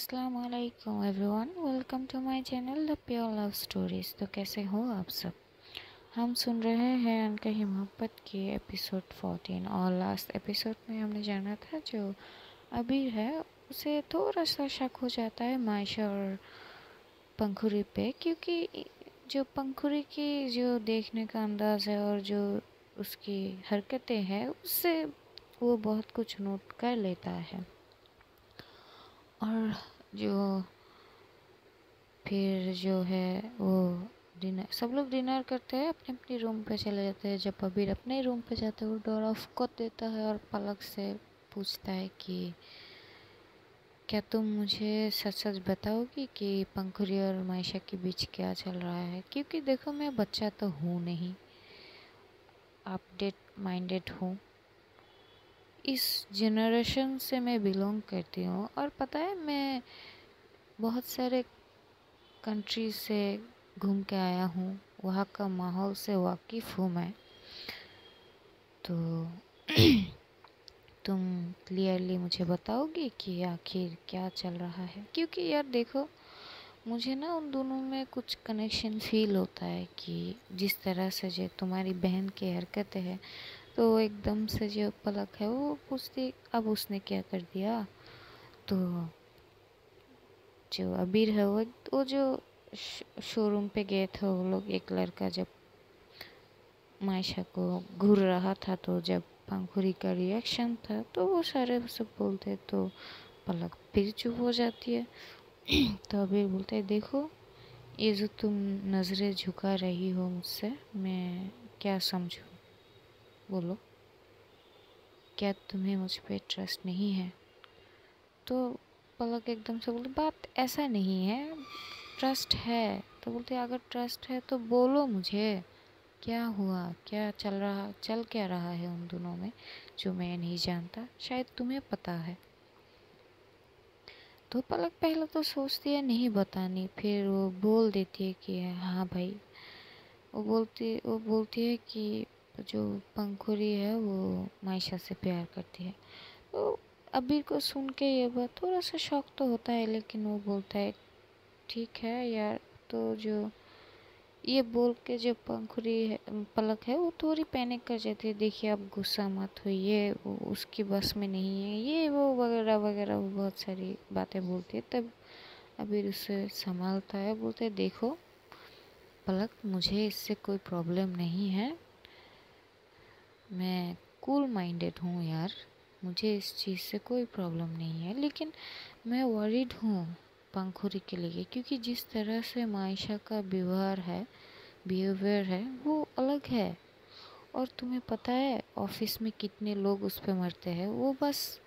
अस्सलाम वालेकुम everyone welcome to my channel the pure love stories तो कैसे हो आप सब? हम सुन रहे हैं अनकही मोहब्बत की एपिसोड 14 और लास्ट एपिसोड में हमने जाना था जो अबीर है, उसे थोड़ा सा शक हो जाता है मायशा और पंखुरी पे, क्योंकि जो पंखुरी की जो देखने का अंदाज़ है और जो उसकी हरकतें हैं, उससे वो बहुत कुछ नोट कर लेता है। और जो फिर जो है वो डिनर सब लोग डिनर करते हैं, अपने अपने रूम पे चले जाते हैं। जब अबीर अपने रूम पे जाते हैं, वो डोर ऑफ़ को देता है और पलक से पूछता है कि, क्या तुम मुझे सच सच बताओगी कि पंखुरी और मायशा के बीच क्या चल रहा है? क्योंकि देखो, मैं बच्चा तो हूँ नहीं। अपडेट माइंडेड हूँ। इस जनरेशन से मैं बिलोंग करती हूँ और पता है, मैं बहुत सारे कंट्री से घूम के आया हूँ, वहाँ का माहौल से वाकिफ़ हूँ मैं। तो तुम क्लियरली मुझे बताओगी कि आखिर क्या चल रहा है? क्योंकि यार देखो, मुझे ना उन दोनों में कुछ कनेक्शन फील होता है कि जिस तरह से जो तुम्हारी बहन की हरकत है तो एकदम से जो पलक है वो पूछती अब उसने क्या कर दिया? तो जो अबीर है वो वो जो शोरूम पे गए थे वो लोग, एक लड़का जब मायशा को घूर रहा था तो जब पंखुरी का रिएक्शन था तो वो सारे सब बोलते तो पलक फिर चुप हो जाती है। तो अबीर बोलते है देखो, ये जो तुम नज़रें झुका रही हो मुझसे, मैं क्या समझूँ? बोलो, क्या तुम्हें मुझ पर ट्रस्ट नहीं है? तो पलक एकदम से बोलते, बात ऐसा नहीं है ट्रस्ट है। तो बोलते, अगर ट्रस्ट है तो बोलो मुझे, क्या हुआ, क्या चल रहा, चल क्या रहा है उन दोनों में जो मैं नहीं जानता, शायद तुम्हें पता है। तो पलक पहले तो सोचती है, नहीं बतानी फिर वो बोल देती है कि हाँ भाई। वो बोलती वो बोलती है कि तो जो पंखुरी है वो मायशा से प्यार करती है। तो अबीर को सुन के ये बात थोड़ा सा शौक तो होता है, लेकिन वो बोलता है, ठीक है यार। तो जो ये बोल के जो पंखुरी है, पलक है, वो थोड़ी पैनिक कर जाती है। देखिए, आप गुस्सा मत होइए, वो उसकी बस में नहीं है। ये वो वगैरह वगैरह वो बहुत सारी बातें बोलती है। तब अबीर उसे संभालता है, बोलते देखो, पलक, मुझे इससे कोई प्रॉब्लम नहीं है। मैं कूल माइंडेड हूँ यार। मुझे इस चीज़ से कोई प्रॉब्लम नहीं है। लेकिन मैं वरीड हूँ पंखुरी के लिए, क्योंकि जिस तरह से मायशा का व्यवहार है बिहेवियर है, वो अलग है। और तुम्हें पता है ऑफ़िस में कितने लोग उस पर मरते हैं। वो बस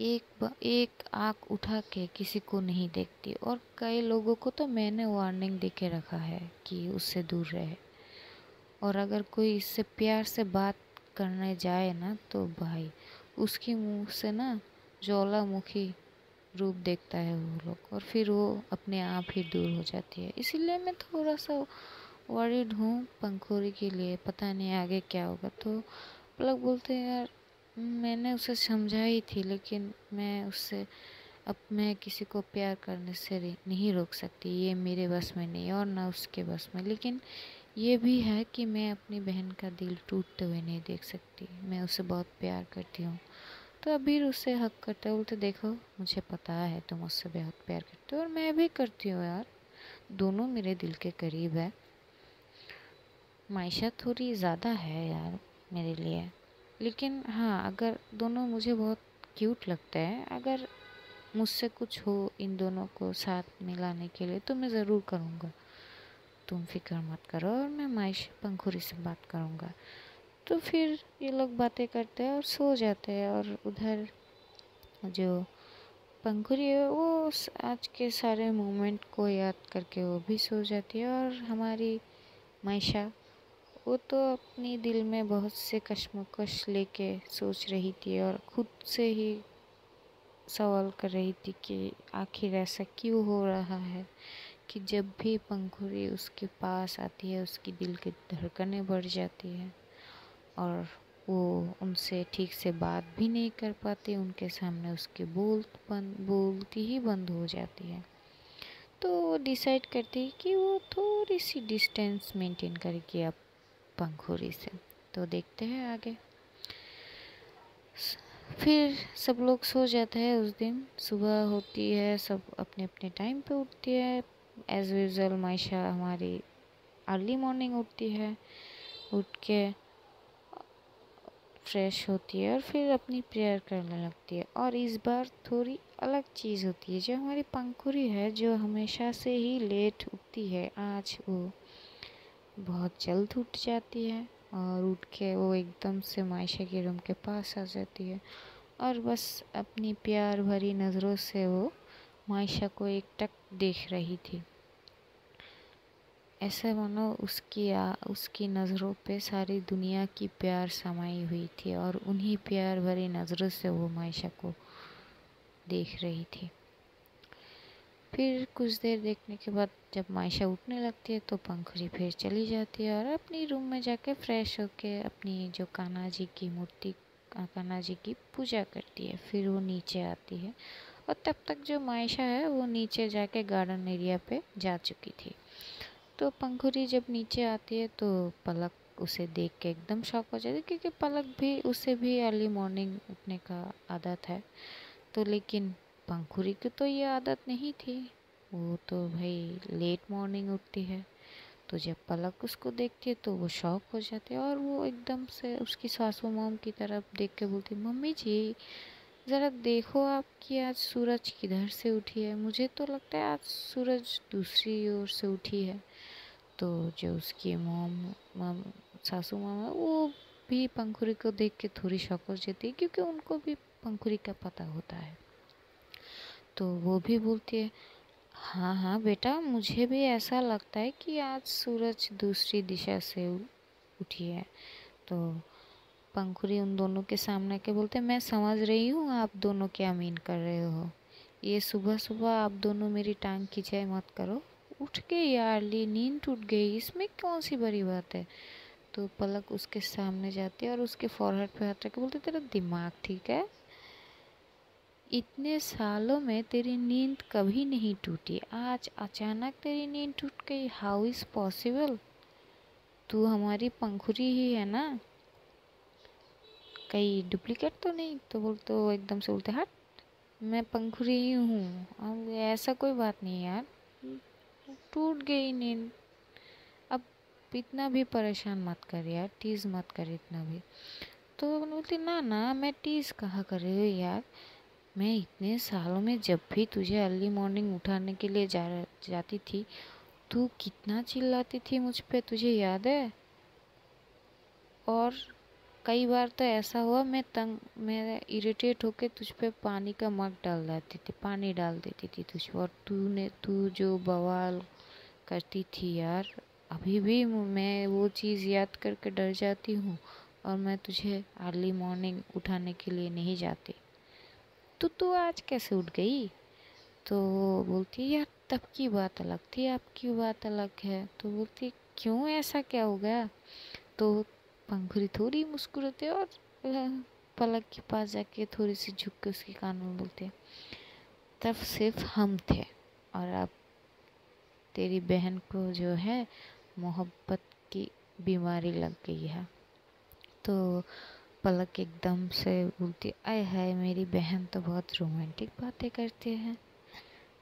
एक एक आँख उठा के किसी को नहीं देखती। और कई लोगों को तो मैंने वार्निंग दे के रखा है कि उससे दूर रहे। और अगर कोई इससे प्यार से बात करने जाए ना तो भाई, उसकी मुँह से ना ज्वालामुखी रूप देखता है वो लोग और फिर वो अपने आप ही दूर हो जाती है। इसीलिए मैं थोड़ा सा वरीड हूँ पंखोरी के लिए, पता नहीं आगे क्या होगा। तो पलक बोलते हैं, यार, मैंने उसे समझाई थी, लेकिन मैं उससे, अब मैं किसी को प्यार करने से नहीं रोक सकती, ये मेरे बस में नहीं और ना उसके बस में। लेकिन ये भी है कि मैं अपनी बहन का दिल टूटते हुए नहीं देख सकती। मैं उसे बहुत प्यार करती हूँ। तो अभी उससे हक करते बोलते देखो, मुझे पता है तुम उससे बेहद प्यार करते हो और मैं भी करती हूँ यार। दोनों मेरे दिल के करीब है। मायशा थोड़ी ज़्यादा है यार मेरे लिए। लेकिन हाँ अगर दोनों मुझे बहुत क्यूट लगते हैं, अगर मुझसे कुछ हो इन दोनों को साथ मिलाने के लिए तो मैं ज़रूर करूँगा। तुम फ़िक्र मत करो और मैं माइश पंखुरी से बात करूँगा तो फिर ये लोग बातें करते हैं और सो जाते हैं और उधर जो पंखुरी है वो आज के सारे मोमेंट को याद करके वो भी सो जाती है और हमारी मायशा वो तो अपनी दिल में बहुत से कश्मकश लेके सोच रही थी और ख़ुद से ही सवाल कर रही थी कि आखिर ऐसा क्यों हो रहा है कि जब भी पंखुड़ी उसके पास आती है, उसकी दिल की धड़कनें बढ़ जाती है और वो उनसे ठीक से बात भी नहीं कर पाती, उनके सामने उसकी बोल बंद बोलती ही बंद हो जाती है। तो डिसाइड करती है कि वो थोड़ी सी डिस्टेंस मेंटेन करेगी अब पंखुरी से। तो देखते हैं आगे। फिर सब लोग सो जाते हैं उस दिन। सुबह होती है, सब अपने अपने टाइम पे उठती है। एज यूज़ल मायशा हमारी अर्ली मॉर्निंग उठती है, उठ के फ्रेश होती है और फिर अपनी प्रेयर करने लगती है। और इस बार थोड़ी अलग चीज़ होती है, जो हमारी पंखुरी है, जो हमेशा से ही लेट उठती है। आज वो बहुत जल्द उठ जाती है और उठ के वो एकदम से मायशा के रूम के पास आ जाती है। और बस अपनी प्यार भरी नज़रों से वो मायशा को एक टक देख रही थी। ऐसे मानो उसकी आ, उसकी नज़रों पे सारी दुनिया की प्यार समाई हुई थी और उन्हीं प्यार भरी नज़रों से वो मायशा को देख रही थी। फिर कुछ देर देखने के बाद जब मायशा उठने लगती है तो पंखुरी फिर चली जाती है और अपनी रूम में जाके फ्रेश होके अपनी जो कान्हा जी की मूर्ति कान्हा जी की पूजा करती है फिर वो नीचे आती है और तब तक जो मायशा है, वो नीचे जाके गार्डन एरिया पे जा चुकी थी। तो पंखुरी जब नीचे आती है तो पलक उसे देख के एकदम शॉक हो जाती है, क्योंकि पलक भी, उसे भी अर्ली मॉर्निंग उठने का आदत है। तो लेकिन पंखुरी की तो ये आदत नहीं थी। वो तो भाई लेट मॉर्निंग उठती है तो जब पलक उसको देखती है तो वो शौक हो जाती है और वो एकदम से उसकी सासू मोम की तरफ़ देख के बोलती मम्मी जी ज़रा देखो आप कि आज सूरज किधर से उठी है। मुझे तो लगता है आज सूरज दूसरी ओर से उठी है। तो जो उसकी मोम, मम, सासू माम है वो भी पंखुरी को देख के थोड़ी शौक हो जाती है क्योंकि उनको भी पंखुरी का पता होता है। तो वो भी बोलती है हाँ हाँ बेटा, मुझे भी ऐसा लगता है कि आज सूरज दूसरी दिशा से उठी है। तो पंखुरी उन दोनों के सामने के बोलते मैं समझ रही हूँ आप दोनों क्या मीन कर रहे हो। ये सुबह सुबह आप दोनों मेरी टांग खिंचाई मत करो। उठ गई यार, ली नींद टूट गई, इसमें कौन सी बड़ी बात है? तो पलक उसके सामने जाती है और उसके फॉरहेड पे हाथ रख बोलते, तेरा दिमाग ठीक है? इतने सालों में तेरी नींद कभी नहीं टूटी। आज अचानक तेरी नींद टूट गई। हाउ इज़ पॉसिबल तू हमारी पंखुरी ही है ना? कहीं डुप्लीकेट तो नहीं? तो बोल तो एकदम से बोलते हट मैं पंखुरी ही हूँ। अब ऐसा कोई बात नहीं यार। टूट गई नींद। अब इतना भी परेशान मत कर यार। टीज़ मत कर इतना भी। तो बोलती ना ना, मैं टीज़ कहा कर रही हूँ यार? मैं इतने सालों में जब भी तुझे अर्ली मॉर्निंग उठाने के लिए जा जाती थी, तू कितना चिल्लाती थी मुझ पर तुझे याद है? और कई बार तो ऐसा हुआ, मैं तंग, मैं इरिटेट होके तुझ पे पानी का मग डाल देती थी, पानी डाल देती थी तुझ और तूने, तू जो बवाल करती थी यार, अभी भी मैं वो चीज़ याद करके डर जाती हूँ और मैं तुझे अर्ली मॉर्निंग उठाने के लिए नहीं जाती। तो तू आज कैसे उठ गई? तो बोलती, यार, तब की बात अलग थी आपकी बात अलग है। तो बोलती, क्यों ऐसा क्या हो गया? तो पंखुरी थोड़ी मुस्कुराते और पलक के पास जाके थोड़ी सी झुक के उसके कान में बोलते तब सिर्फ़ हम थे और अब तेरी बहन को जो है मोहब्बत की बीमारी लग गई है। तो पलक एकदम से बोलती आय हाय, मेरी बहन तो बहुत रोमांटिक बातें करती है।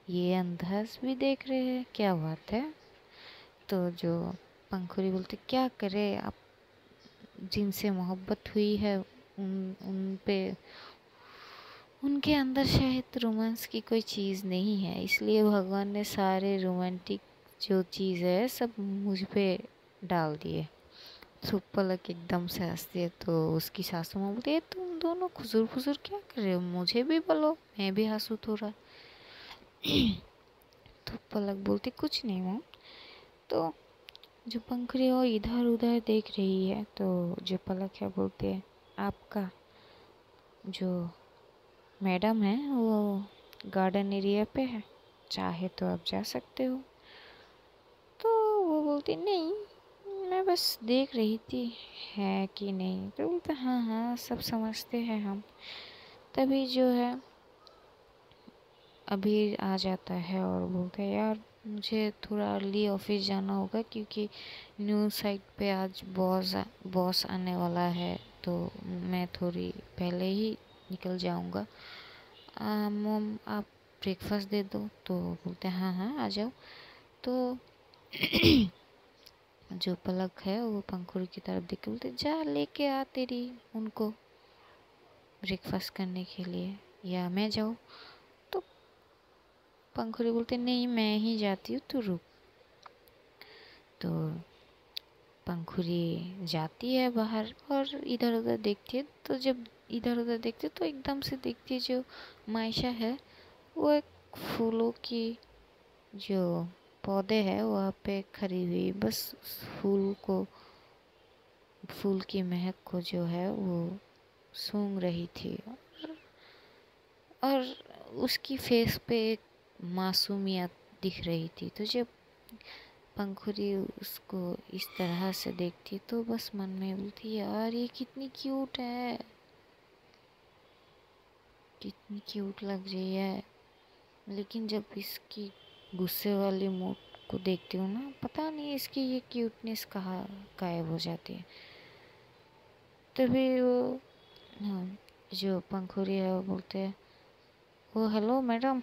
ये अंदाज भी देख रहे हैं, क्या बात है? तो जो पंखुरी बोलते, क्या करे, आप जिनसे मोहब्बत हुई है, उन उन पे, उनके अंदर शायद रोमांस की कोई चीज़ नहीं है। इसलिए भगवान ने सारे रोमांटिक जो चीज़ है, सब मुझ पे डाल दिए। तो पलक एकदम से हंसती है तो उसकी सासू माँ बोलती है तुम दोनों खुजूर खुजूर क्या कर रहे हो? मुझे भी बोलो, मैं भी हंसू थोड़ा। तो पलक बोलती, कुछ नहीं माँ। तो जो पंखड़ी हो इधर उधर देख रही है तो जो पलक है बोलती है, आपका जो मैडम है वो गार्डन एरिया पे है, चाहे तो आप जा सकते हो। तो वो बोलती, नहीं, मैं बस देख रही थी, है कि नहीं? तो बोलते हाँ हाँ सब समझते हैं हम। तभी जो है अभी आ जाता है और बोलते यार मुझे थोड़ा अर्ली ऑफ़िस जाना होगा क्योंकि न्यू साइट पे आज बॉस बॉस आने वाला है तो मैं थोड़ी पहले ही निकल जाऊँगा। मोम आप ब्रेकफास्ट दे दो तो बोलते हैं हाँ हाँ आ जाओ। तो जो पलक है, वो पंखुड़ी की तरफ़ देख के बोलते, जा, लेके आ तेरी, उनको ब्रेकफास्ट करने के लिए, या मैं जाऊँ? पंखुड़ी बोलते, नहीं, मैं ही जाती हूँ, तू रुक। तो पंखुड़ी जाती है बाहर और इधर उधर देखती है। तो जब इधर उधर देखती है तो एकदम से देखती है जो मायशा है, वो एक फूलों की जो पौधे है, वहाँ पे खड़ी हुई, बस फूल को, फूल की महक को जो है, वो सूंघ रही थी। और उसकी फेस पे एक मासूमियत दिख रही थी। तो जब पंखुरी उसको इस तरह से देखती तो बस मन में बोलती, यार, ये कितनी क्यूट है। कितनी क्यूट लग रही है। लेकिन जब इसकी गुस्से वाली मूड को देखती हूँ ना, पता नहीं इसकी ये क्यूटनेस कहाँ गायब हो जाती है। तभी वो हाँ जो पंखुरी है वो बोलते हैं वो हेलो मैडम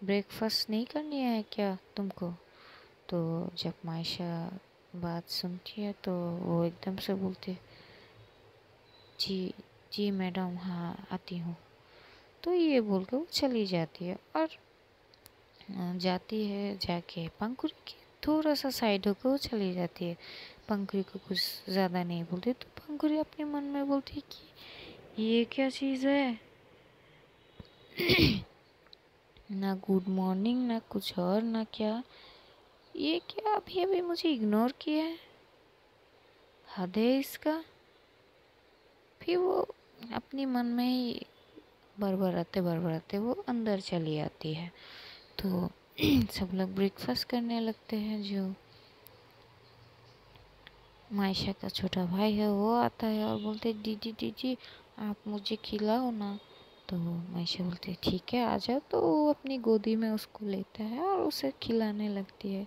ब्रेकफास्ट नहीं करनी है क्या तुमको? तो जब मायशा बात सुनती है तो वो एकदम से बोलती है, जी जी मैडम हाँ आती हूँ। तो ये बोल के वो चली जाती है और जाती है जाके पंखुरी के थोड़ा सा साइड होकर वो चली जाती है। पंखुरी को कुछ ज़्यादा नहीं बोलती तो पंखुरी अपने मन में बोलती है कि ये क्या चीज़ है? ना गुड मॉर्निंग ना कुछ और, ना क्या। ये क्या अभी अभी मुझे इग्नोर किया है? हद है इसका। फिर वो अपनी मन में ही बरबराते बरबराते वो अंदर चली आती है। तो सब लोग ब्रेकफास्ट करने लगते हैं, जो मायशा का छोटा भाई है, वो आता है और बोलते दीदी दीदी, आप मुझे खिलाओ ना। तो मायशा बोलती है, ठीक है, आ जाओ। तो वो अपनी गोदी में उसको लेता है और उसे खिलाने लगती है।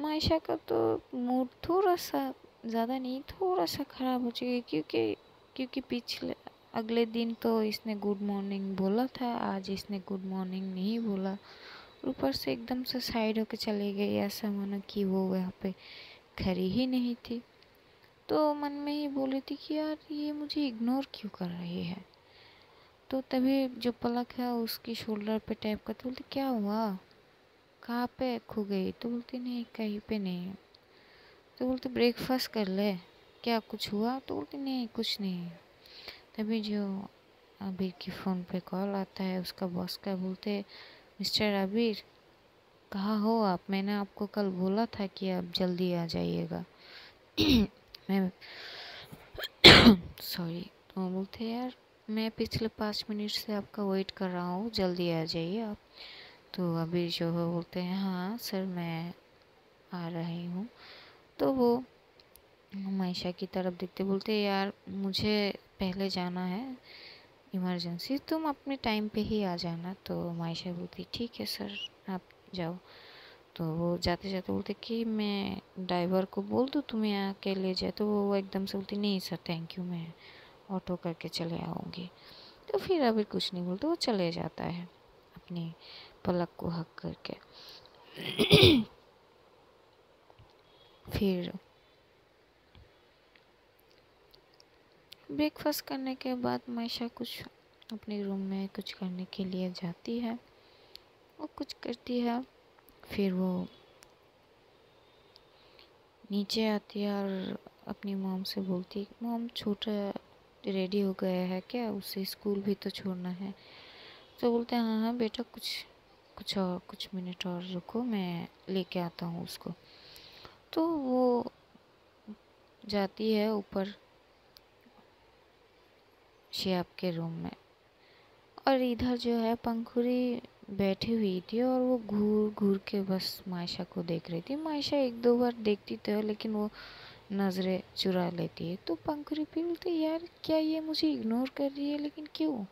मायशा का तो मूड थोड़ा सा ज़्यादा नहीं थोड़ा सा ख़राब हो चुका क्योंकि क्योंकि पिछले, अगले दिन तो इसने गुड मॉर्निंग बोला था, आज इसने गुड मॉर्निंग नहीं बोला। ऊपर से एकदम से साइड होकर चले गई, ऐसा मानो कि वो वहाँ पे खड़ी ही नहीं थी। तो मन में ही बोली थी कि, यार, ये मुझे इग्नोर क्यों कर रही है? तो तभी जो पलक है उसकी शोल्डर पे टैप करते बोलती, क्या हुआ? कहाँ पे खो गई? तो बोलती, नहीं, कहीं पे नहीं है। तो बोलते ब्रेकफास्ट कर ले। क्या कुछ हुआ? तो बोलती, नहीं, कुछ नहीं तभी जो अबीर की फ़ोन पे कॉल आता है, उसका बॉस का बोलते मिस्टर अबीर कहाँ हो आप? मैंने आपको कल बोला था कि आप जल्दी आ जाइएगा। मैं सॉरी तो बोलते, यार मैं पिछले पाँच मिनट से आपका वेट कर रहा हूँ। जल्दी आ जाइए आप। तो अभी जो है बोलते हैं हाँ सर, मैं आ रही हूँ। तो वो मायशा की तरफ़ देखते बोलते, यार, मुझे पहले जाना है इमरजेंसी, तुम अपने टाइम पे ही आ जाना। तो मायशा बोलती, ठीक है सर, आप जाओ। तो वो जाते जाते बोलते कि, मैं ड्राइवर को बोल दूँ, तुम्हें आके ले जाए? तो वो एकदम से बोलती, नहीं सर थैंक यू मैं ऑटो करके चले आऊँगी तो फिर अभी कुछ नहीं बोलते, वो चले जाता है अपनी पलक को हक करके। फिर ब्रेकफास्ट करने के बाद मैशा कुछ अपने रूम में कुछ करने के लिए जाती है। वो कुछ करती है, फिर वो नीचे आती है और अपनी मोम से बोलती है मोम छोटा रेडी हो गया है क्या? उसे स्कूल भी तो छोड़ना है। तो बोलते हैं हाँ हाँ बेटा, कुछ कुछ और, कुछ मिनट और रुको, मैं लेके आता हूँ उसको। तो वो जाती है ऊपर शियाब के रूम में। और इधर जो है पंखुरी बैठी हुई थी और वो घूर घूर के बस मायशा को देख रही थी। मायशा एक दो बार देखती तो लेकिन वो नज़रें चुरा लेती है। तो पंखुड़ी फिर बोलती यार, क्या ये मुझे इग्नोर कर रही है, लेकिन क्यों?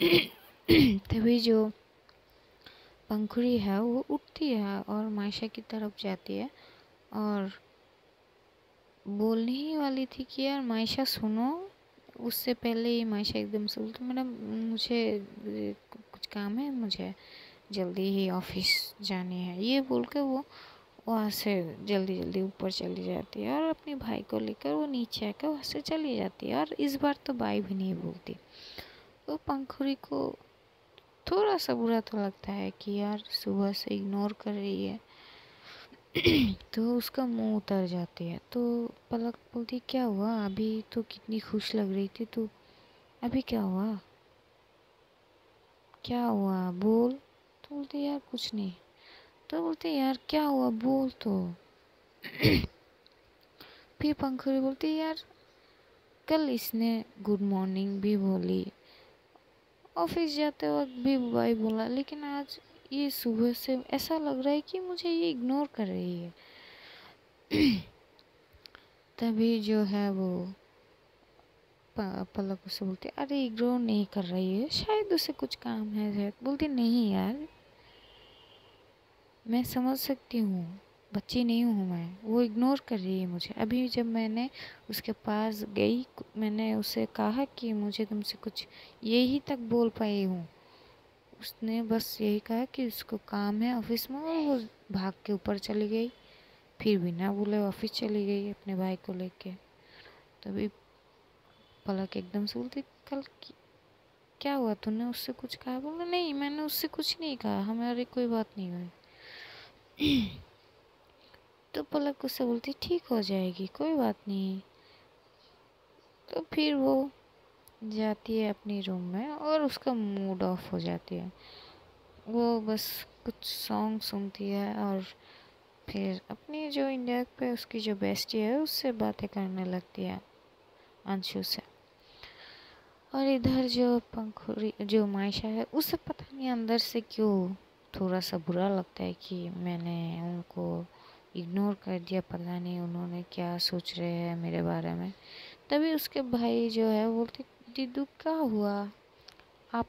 तभी जो पंखुड़ी है, वो उठती है और मायशा की तरफ़ जाती है और बोलने ही वाली थी कि, यार, मायशा, सुनो, उससे पहले ही मायशा एकदम से बोलती, मैडम, मुझे कुछ काम है, मुझे जल्दी ही ऑफ़िस जानी है। ये बोल के वो वहाँ से जल्दी जल्दी ऊपर चली जाती है और अपने भाई को लेकर वो नीचे आकर वहाँ से चली जाती है और इस बार तो बाई भी नहीं बोलती वो पंखुड़ी को थोड़ा सा बुरा तो लगता है कि यार सुबह से इग्नोर कर रही है। तो उसका मुँह उतर जाती है। तो पलक बोलती, क्या हुआ? अभी तो कितनी खुश लग रही थी तो। अभी क्या हुआ? क्या हुआ? बोल। तो बोलती, यार कुछ नहीं। तो बोलते यार क्या हुआ बोल तो फिर पंखुड़ी बोलती यार कल इसने गुड मॉर्निंग भी बोली ऑफ़िस जाते वक्त भी भाई बोला लेकिन आज ये सुबह से ऐसा लग रहा है कि मुझे ये इग्नोर कर रही है तभी जो है वो पलक उसे बोलती अरे इग्नोर नहीं कर रही है शायद उसे कुछ काम है शायद बोलती नहीं यार मैं समझ सकती हूँ, बच्ची नहीं हूँ मैं। वो इग्नोर कर रही है मुझे। अभी जब मैंने उसके पास गई, मैंने उसे कहा कि मुझे तुमसे कुछ यही तक बोल पाई हूँ। उसने बस यही कहा कि उसको काम है ऑफ़िस में, और वो भाग के ऊपर चली गई। फिर बिना बोले ऑफ़िस चली गई अपने भाई को लेके। तभी पलक एकदम से बोलती कल क्या हुआ? तूने उससे कुछ कहा? बोला, नहीं, मैंने उससे कुछ नहीं कहा। हमारी कोई बात नहीं हुई। तो पलक उससे बोलती, ठीक हो जाएगी, कोई बात नहीं। तो फिर वो जाती है अपनी रूम में और उसका मूड ऑफ़ हो जाती है। वो बस कुछ सॉन्ग सुनती है और फिर अपनी जो इंडिया पे उसकी जो बेस्टी है, उससे बातें करने लगती है, अंशु से। और इधर जो पंखुरी जो मायशा है, उसे पता नहीं अंदर से क्यों थोड़ा सा बुरा लगता है कि मैंने उनको इग्नोर कर दिया, पता नहीं उन्होंने क्या सोच रहे हैं मेरे बारे में। तभी उसके भाई जो है बोलते, दीदू, क्या हुआ? आप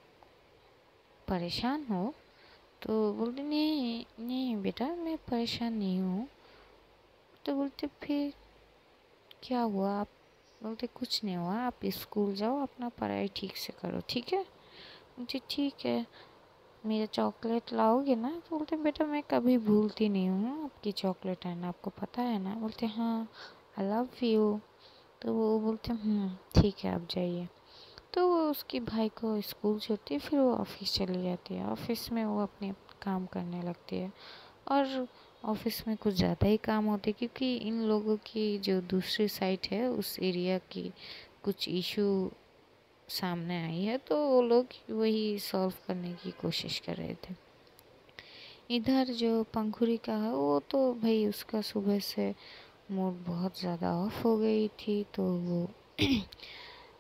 परेशान हो? तो बोलते, नहीं नहीं बेटा, मैं परेशान नहीं हूँ। तो बोलते, फिर क्या हुआ? आप बोलते, कुछ नहीं हुआ, आप स्कूल जाओ, अपना पढ़ाई ठीक से करो, ठीक है? मुझे ठीक है। मेरा चॉकलेट लाओगे ना? बोलते बेटा मैं कभी भूलती नहीं हूँ आपकी चॉकलेट है ना आपको पता है ना? बोलते हाँ आई लव यू तो वो बोलते हम्म, ठीक है आप जाइए. तो वो उसकी भाई को स्कूल छोड़ती है फिर वो ऑफ़िस चली जाती है। ऑफ़िस में वो अपने काम करने लगती है। और ऑफ़िस में कुछ ज़्यादा ही काम होते क्योंकि इन लोगों की जो दूसरी साइट है उस एरिया की कुछ इशू सामने आई है तो वो लोग वही सॉल्व करने की कोशिश कर रहे थे। इधर जो पंखुरी का है, वो तो भाई उसका सुबह से मूड बहुत ज़्यादा ऑफ़ हो गई थी तो वो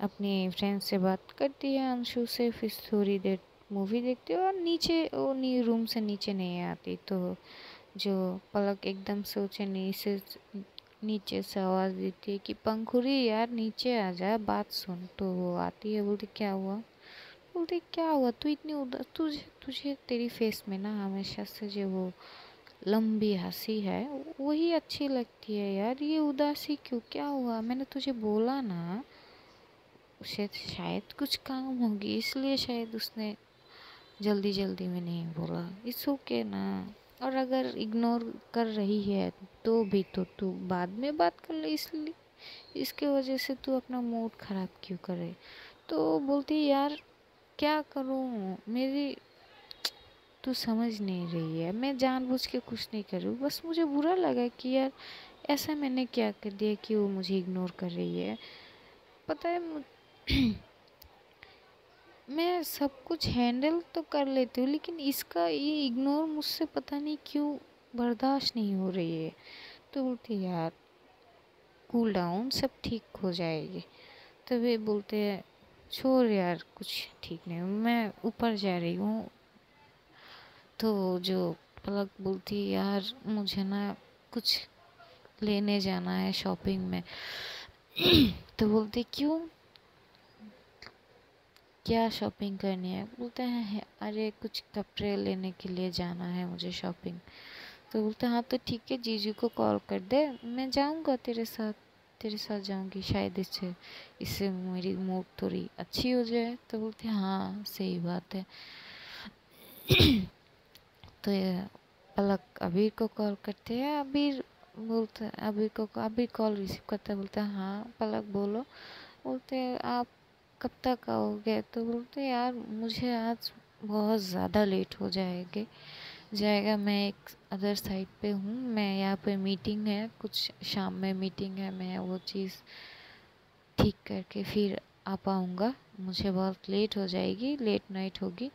अपनी फ्रेंड से बात करती है, अंशु से, फिर थोड़ी देर मूवी देखती है और नीचे, वो नी रूम से नीचे नहीं आती तो जो पलक एकदम सोचे नीचे नीचे से आवाज़ देती है कि पंखुरी यार, नीचे आ जा, बात सुन। तो वो आती है, बोलती, क्या हुआ? बोलती, क्या हुआ? तू इतनी उदास, तुझे तुझे तेरी फेस में ना हमेशा से जो वो लंबी हँसी है, वही अच्छी लगती है यार। ये उदासी क्यों? क्या हुआ? मैंने तुझे बोला ना, उसे शायद कुछ काम होगी, इसलिए शायद उसने जल्दी जल्दी में नहीं बोला। इस ओके ना। और अगर इग्नोर कर रही है तो भी तो तू बाद में बात कर ले इसलिए। इसके वजह से तू अपना मूड ख़राब क्यों करे तो बोलती यार, क्या करूँ? मेरी तू समझ नहीं रही है। मैं जानबूझ के कुछ नहीं कर रही बस मुझे बुरा लगा कि यार, ऐसा मैंने क्या कर दिया कि वो मुझे इग्नोर कर रही है। पता है मैं सब कुछ हैंडल तो कर लेती हूँ, लेकिन इसका ये इग्नोर मुझसे पता नहीं क्यों बर्दाश्त नहीं हो रही है। तो बोलती यार कूल डाउन सब ठीक हो जाएगी। तो वे बोलते हैं, छोड़ यार, कुछ ठीक नहीं मैं ऊपर जा रही हूँ। तो जो पलक बोलती यार, मुझे ना कुछ लेने जाना है शॉपिंग में। तो बोलते, क्यों? क्या शॉपिंग करनी है? बोलते हैं, अरे, कुछ कपड़े लेने के लिए जाना है मुझे शॉपिंग। तो बोलते हाँ तो ठीक है, जीजू को कॉल कर दे, मैं जाऊँगा तेरे साथ तेरे साथ जाऊँगी, शायद इससे इससे मेरी मूड थोड़ी अच्छी हो जाए। तो बोलते हाँ सही बात है। तो पलक अबीर को कॉल करते हैं, अबीर बोलते अबीर को, अबीर कॉल रिसीव करता है, बोलते हैं हाँ पलक बोलो। बोलते आप कब तक आओगे? तो बोलते यार, मुझे आज बहुत ज़्यादा लेट हो जाएँगे। जाएगा, मैं एक अदर साइड पे हूँ, मैं यहाँ पे मीटिंग है, कुछ शाम में मीटिंग है, मैं वो चीज़ ठीक करके फिर आ पाऊँगा। मुझे बहुत लेट हो जाएगी लेट नाइट होगी।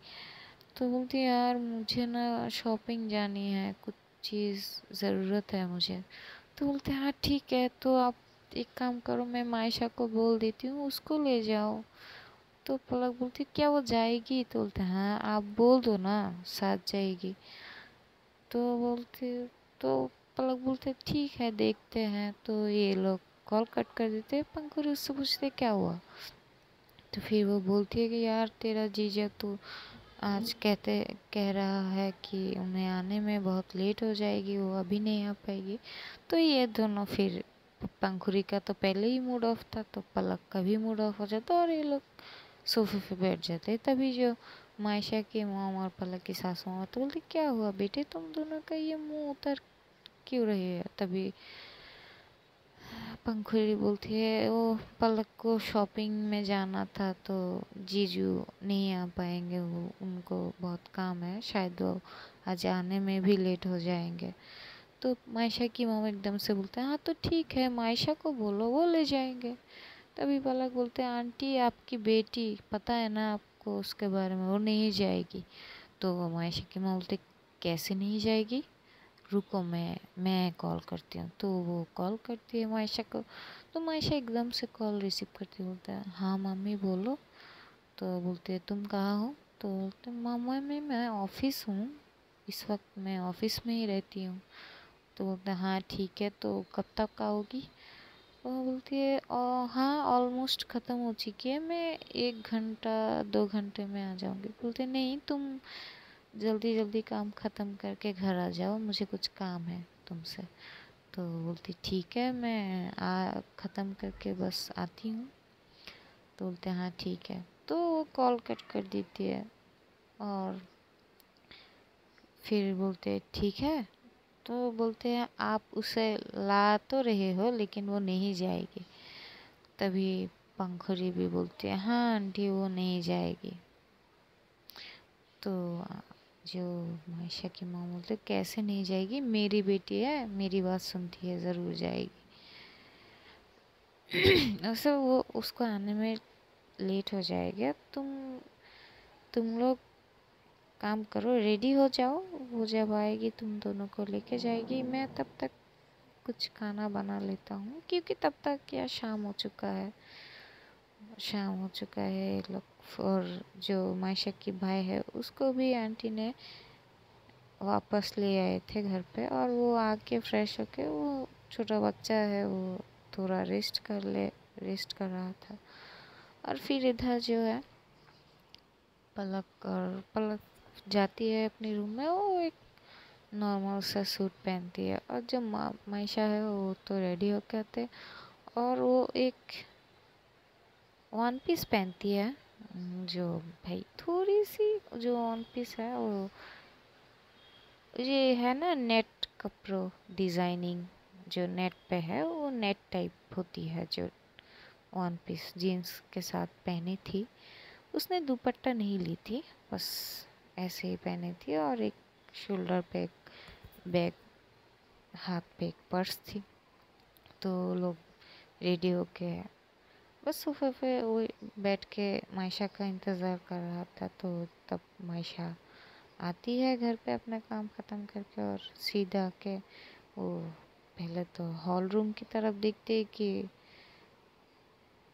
तो बोलती यार, मुझे ना शॉपिंग जानी है, कुछ चीज़ ज़रूरत है मुझे। तो बोलते हाँ ठीक है तो आप एक काम करो, मैं मायशा को बोल देती हूँ, उसको ले जाओ। तो पलक बोलती, क्या वो जाएगी? तो बोलते हाँ आप बोल दो ना, साथ जाएगी। तो बोलते तो पलक बोलते, ठीक है, देखते हैं। तो ये लोग कॉल कट कर देते पंकुरी उससे पूछते क्या हुआ? तो फिर वो बोलती है कि, यार, तेरा जीजा तो आज कहते, कह रहा है कि उन्हें आने में बहुत लेट हो जाएगी, वो अभी नहीं आ पाएगी। तो ये दोनों फिर पंखुरी का तो पहले ही मूड ऑफ़ था तो पलक का भी मूड ऑफ़ हो जाता और ये लोग सोफे पे बैठ जाते। तभी जो मायशा की मोम और पलक की सासू माँ तो बोलती, क्या हुआ बेटे, तुम दोनों का ये मुँह उतर क्यों रही है? तभी पंखुरी बोलती है वो पलक को शॉपिंग में जाना था तो जीजू नहीं आ पाएँगे, वो उनको बहुत काम है, शायद वो आज आने में भी लेट हो जाएँगे। तो मायशा की मम एकदम से बोलते हैं हाँ तो ठीक है, मायशा को बोलो, वो ले जाएँगे। तभी पलक बोलते हैं, आंटी, आपकी बेटी, पता है ना आपको उसके बारे में, वो नहीं जाएगी। तो मायशा की मम बोलते कैसे नहीं जाएगी? रुको, मैं मैं कॉल करती हूँ। तो वो कॉल करती है मायशा को। तो मायशा एकदम से कॉल रिसीव करती बोलते हैं हाँ मम्मी, बोलो। तो बोलते है, तुम कहाँ हो? तो बोलते मामा, मैं मैं ऑफ़िस हूँ, इस वक्त मैं ऑफ़िस में ही रहती हूँ। तो बोलते हैं हाँ ठीक है तो कब तक आओगी? वो बोलती है हाँ ऑलमोस्ट ख़त्म हो चुकी है, मैं एक घंटा, दो घंटे में आ जाऊँगी। बोलते नहीं, तुम जल्दी जल्दी काम ख़त्म करके घर आ जाओ, मुझे कुछ काम है तुमसे। तो बोलती ठीक है, मैं आ, ख़त्म करके बस आती हूँ। तो बोलते हाँ ठीक है। तो वो कॉल कट कर देती है और फिर बोलते ठीक है तो बोलते हैं, आप उसे ला तो रहे हो, लेकिन वो नहीं जाएगी। तभी पंखुरी भी बोलती है हाँ आंटी, वो नहीं जाएगी। तो जो मायशा की माँ बोलते कैसे नहीं जाएगी? मेरी बेटी है, मेरी बात सुनती है, ज़रूर जाएगी। वैसे वो, उसको आने में लेट हो जाएगा। तुम तुम लोग काम करो रेडी हो जाओ। वो जब आएगी, तुम दोनों को लेके जाएगी। मैं तब तक कुछ खाना बना लेता हूँ, क्योंकि तब तक क्या शाम हो चुका है। शाम हो चुका है लोग, और जो मायशा की भाई है, उसको भी आंटी ने वापस ले आए थे घर पे, और वो आके फ्रेश होके, वो छोटा बच्चा है, वो थोड़ा रेस्ट कर ले रेस्ट कर रहा था। और फिर इधर जो है, पलक और पलक जाती है अपने रूम में, वो एक नॉर्मल सा सूट पहनती है। और जो मायशा है, वो तो रेडी होके आते और वो एक वन पीस पहनती है, जो भाई थोड़ी सी, जो वन पीस है, वो ये है ना नेट कपड़ो डिज़ाइनिंग जो नेट पे है, वो नेट टाइप होती है, जो वन पीस जीन्स के साथ पहनी थी। उसने दुपट्टा नहीं ली थी, बस ऐसे ही पहनी थी और एक शोल्डर पे एक बैग हाथ पे एक पर्स थी। तो लोग रेडी हो के बस सोफे पे वो बैठ के मायशा का इंतज़ार कर रहा था तो तब मायशा आती है घर पे अपना काम ख़त्म करके और सीधा के वो पहले तो हॉल रूम की तरफ़ देखते कि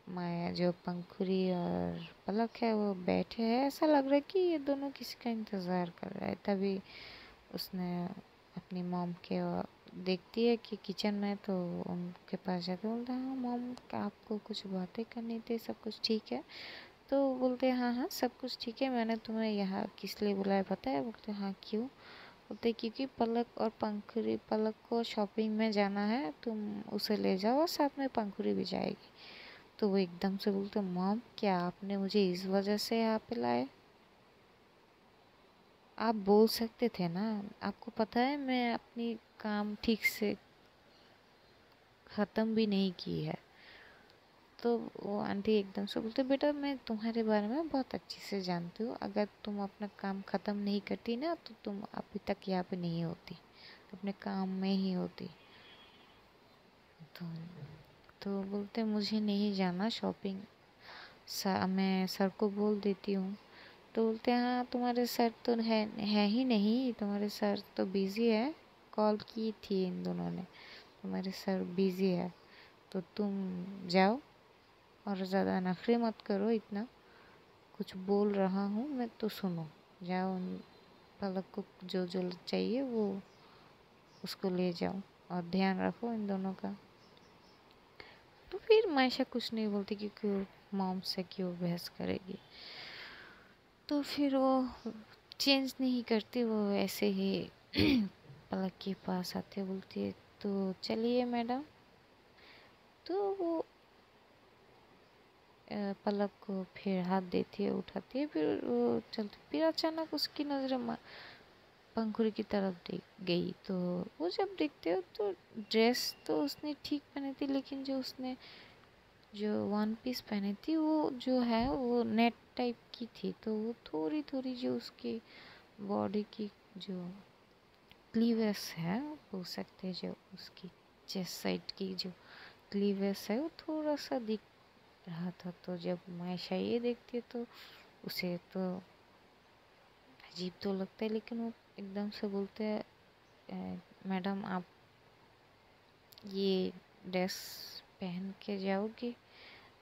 माया, जो पंखुरी और पलक है, वो बैठे हैं। ऐसा लग रहा है कि ये दोनों किसी का इंतज़ार कर रहा है। तभी उसने अपनी मॉम के देखती है कि किचन में तो उनके पास जाके बोलता है हाँ मॉम आपको कुछ बातें करनी थी? सब कुछ ठीक है? तो बोलते हैं हाँ हाँ सब कुछ ठीक है। मैंने तुम्हें यहाँ किस लिए बुलाया पता है बोलते हाँ क्यों? बोलते क्योंकि पलक और पंखुरी पलक को शॉपिंग में जाना है। तुम उसे ले जाओ और साथ में पंखुरी भी जाएगी। तो वो एकदम से बोलते, मॉम, क्या आपने मुझे इस वजह से यहाँ पे लाए आप बोल सकते थे ना। आपको पता है, मैं अपनी काम ठीक से ख़त्म भी नहीं की है। तो वो आंटी एकदम से बोलते, बेटा, मैं तुम्हारे बारे में बहुत अच्छे से जानती हूँ। अगर तुम अपना काम ख़त्म नहीं करती ना तो तुम अभी तक यहाँ पे नहीं होती। अपने काम में ही होती। तो तो बोलते मुझे नहीं जाना शॉपिंग सा, मैं सर को बोल देती हूँ। तो बोलते हाँ तुम्हारे सर तो है है ही नहीं तुम्हारे सर तो बिज़ी है। कॉल की थी इन दोनों ने तुम्हारे सर बिज़ी है तो तुम जाओ और ज़्यादा नखरे मत करो इतना कुछ बोल रहा हूँ मैं तो सुनो। जाओ पलक को जो जो चाहिए वो उसको ले जाओ और ध्यान रखो इन दोनों का। तो फिर मायशा कुछ नहीं बोलती क्योंकि मॉम से क्यों बहस करेगी। तो फिर वो चेंज नहीं करती, वो ऐसे ही पलक के पास आते बोलती है तो चलिए मैडम। तो वो पलक को फिर हाथ देती है, उठाती है, फिर वो चलती, फिर अचानक उसकी नज़र पंखुड़ी की तरफ़ देख गई तो वो जब देखते हो तो ड्रेस तो उसने ठीक पहनी थी, लेकिन जो उसने जो वन पीस पहनी थी, वो जो है, वो नेट टाइप की थी तो वो थोड़ी थोड़ी जो उसकी बॉडी की जो क्लीवेस है बोल सकते हैं जो उसकी चेस्ट साइड की जो क्लीवेस है, वो थोड़ा सा दिख रहा था। तो जब मायशा ये देखती है तो उसे तो अजीब तो लगता है, लेकिन वो एकदम से बोलते हैं मैडम, आप ये ड्रेस पहन के जाओगे?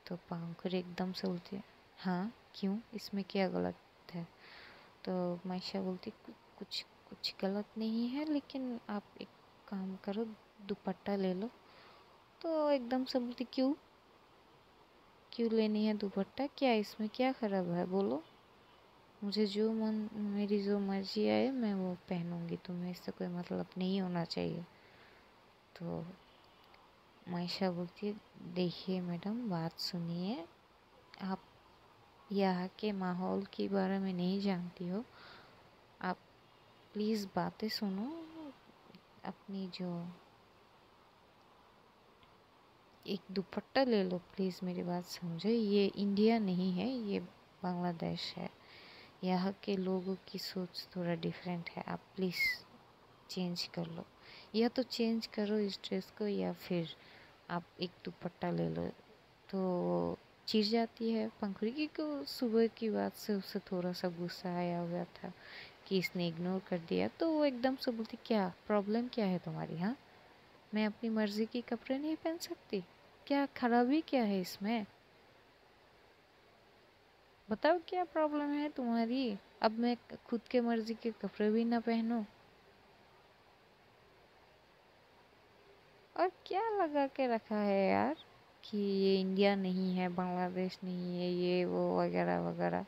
तो पांकुर एकदम से बोलती है हाँ क्यों? इसमें क्या गलत है? तो मायशा बोलती कुछ कुछ गलत नहीं है, लेकिन आप एक काम करो, दुपट्टा ले लो। तो एकदम से बोलती, क्यों? क्यों लेनी है दुपट्टा? क्या इसमें क्या ख़राब है? बोलो। मुझे जो मन, मेरी जो मर्ज़ी आए, मैं वो पहनूँगी। तुम्हें इससे कोई मतलब नहीं होना चाहिए। तो मायशा बोलती है, देखिए मैडम, बात सुनिए। आप यहाँ के माहौल के बारे में नहीं जानती हो। आप प्लीज़ बातें सुनो। अपनी जो एक दुपट्टा ले लो। प्लीज़ मेरी बात समझो। ये इंडिया नहीं है, ये बांग्लादेश है। यहाँ के लोगों की सोच थोड़ा डिफरेंट है। आप प्लीज़ चेंज कर लो। या तो चेंज करो इस ड्रेस को या फिर आप एक दुपट्टा ले लो। तो चिढ़ जाती है पंखुड़ी की को सुबह की बात से उसे थोड़ा सा गुस्सा आया हुआ था कि इसने इग्नोर कर दिया। तो वो एकदम से बोलती, क्या? प्रॉब्लम क्या है तुम्हारी हाँ? मैं अपनी मर्ज़ी के कपड़े नहीं पहन सकती? क्या खराबी क्या है इसमें? बताओ क्या प्रॉब्लम है तुम्हारी? अब मैं खुद के मर्ज़ी के कपड़े भी ना पहनूं। और क्या लगा के रखा है यार कि ये इंडिया नहीं है बांग्लादेश नहीं है, ये वो वगैरह वगैरह।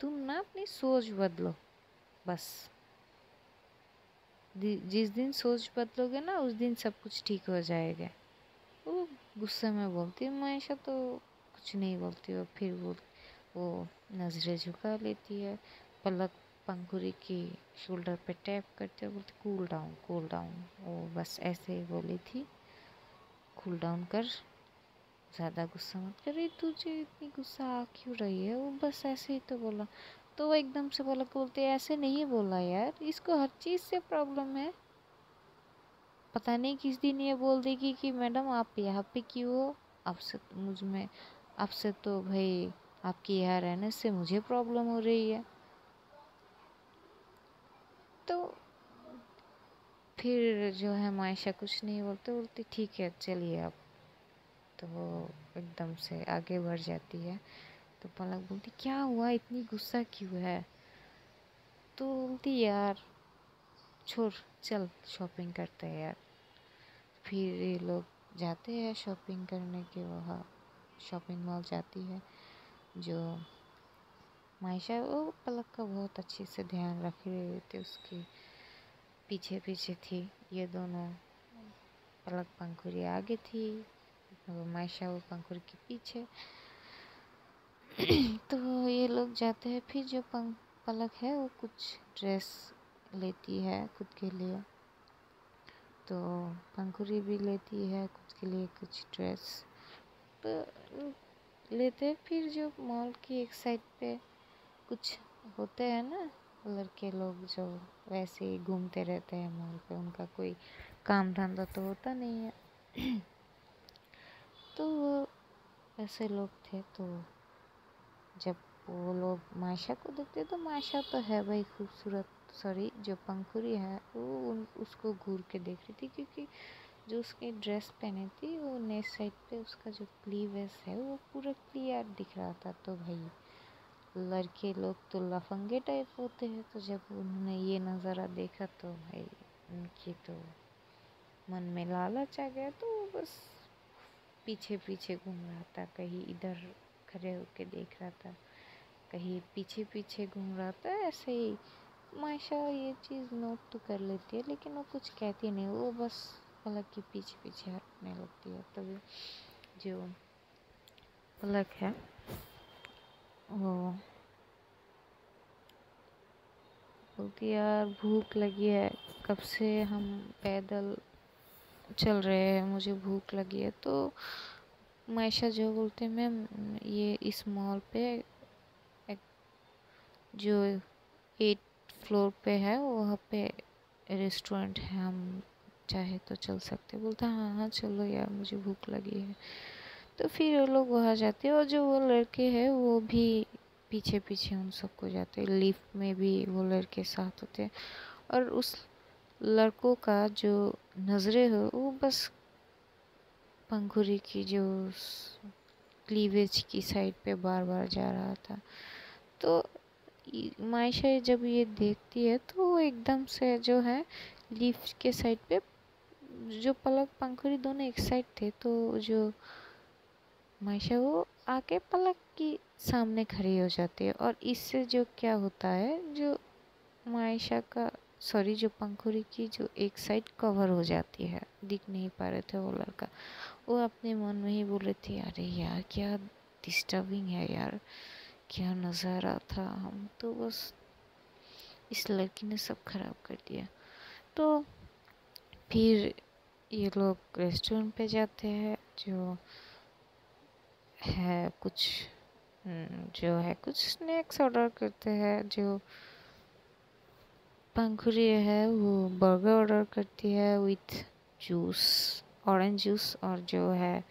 तुम ना अपनी सोच बदलो, बस। जिस दिन सोच बदलोगे ना, उस दिन सब कुछ ठीक हो जाएगा। वो गुस्से में बोलती है महेशा तो कुछ नहीं बोलती और फिर वो वो नज़रें झुका लेती है। पलक पंखुरी की शोल्डर पे टैप करते हुए बोलती कूल डाउन कूल डाउन वो बस ऐसे ही बोली थी। कूल डाउन कर, ज़्यादा गुस्सा मत कर। रही तुझे इतनी गुस्सा आ क्यों रही है? वो बस ऐसे ही तो बोला। तो वो एकदम से बोला बोलते ऐसे नहीं बोला यार, इसको हर चीज़ से प्रॉब्लम है। पता नहीं किस दिन ये बोल देगी कि मैडम आप यहाँ पे क्यों हो? आपसे मुझमें आपसे तो भाई आपके यहाँ रहने से मुझे प्रॉब्लम हो रही है। तो फिर जो है मायशा कुछ नहीं बोलते, बोलती, ठीक है, चलिए आप तो एकदम से आगे बढ़ जाती है। तो पलक बोलती, क्या हुआ? इतनी गुस्सा क्यों है? तो बोलती, यार, छोड़, चल शॉपिंग करते हैं यार। फिर ये लोग जाते हैं शॉपिंग करने के वहाँ। शॉपिंग मॉल जाती है, जो मायशा वो पलक का बहुत अच्छे से ध्यान रख रहे थे, उसके पीछे पीछे थी। ये दोनों पलक पंखुरी आगे थी मायशा वो पंखुर के पीछे। तो ये लोग जाते हैं, फिर जो पंख, पलक है, वो कुछ ड्रेस लेती है खुद के लिए। तो पंखुरी भी लेती है, खुद के लिए कुछ ड्रेस। लेते फिर जो मॉल की एक साइड पे कुछ होते हैं ना, लड़के लोग जो वैसे ही घूमते रहते हैं मॉल पे, उनका कोई काम धंधा तो होता नहीं है। तो वो ऐसे लोग थे तो जब वो लोग माशा को देखते तो माशा तो है भाई खूबसूरत सॉरी जो पंखुरी है, वो उन, उसको घूर के देख रही थी क्योंकि जो उसकी ड्रेस पहने थी, वो नेक साइड पे उसका जो क्लीवेस है, वो पूरा क्लियर दिख रहा था। तो भाई, लड़के लोग तो लफंगे टाइप होते हैं। तो जब उन्होंने ये नज़ारा देखा तो भाई, उनकी तो मन में लालच आ गया। तो बस पीछे पीछे घूम रहा था। कहीं इधर खड़े होके देख रहा था, कहीं पीछे पीछे घूम रहा था। ऐसे ही माशा ये चीज़ नोट तो कर लेती है, लेकिन वो कुछ कहती नहीं। वो बस पलक के पीछे पीछे हटने लगती है, तभी जो पलक है, वो बोलती यार, भूख लगी है, कब से हम पैदल चल रहे हैं, मुझे भूख लगी है। तो मैशा जो बोलते हैं, मैम, ये इस मॉल पे एक जो एट फ्लोर पे है, वहाँ पे रेस्टोरेंट है, हम चाहे तो चल सकते, बोलता हाँ हाँ चलो यार, मुझे भूख लगी है। तो फिर वो लोग वहाँ जाते और जो वो लड़के हैं, वो भी पीछे पीछे उन सबको जाते लिफ्ट में भी वो लड़के साथ होते हैं और उस लड़कों का जो नज़रें हो, वो बस पंखुरी की जो क्लीवेज की साइड पे बार बार जा रहा था। तो मायशा जब ये देखती है तो वो एकदम से जो है, लिफ्ट के साइड पे जो पलक पंखुरी दोनों एक साइड थे तो जो मायशा वो आके पलक की सामने खड़ी हो जाती है और इससे जो क्या होता है, जो मायशा का सॉरी जो पंखुरी की जो एक साइड कवर हो जाती है, दिख नहीं पा रहे थे वो लड़का। वो अपने मन में ही बोल रही थी, अरे यार, क्या डिस्टर्बिंग है यार, क्या नज़ारा था हम। तो बस इस लड़की ने सब खराब कर दिया। तो फिर ये लोग रेस्टोरेंट पे जाते हैं जो है कुछ हम्म, जो है कुछ स्नैक्स ऑर्डर करते हैं जो पंखुरी है वो बर्गर ऑर्डर करती है विथ जूस ऑरेंज जूस और जो है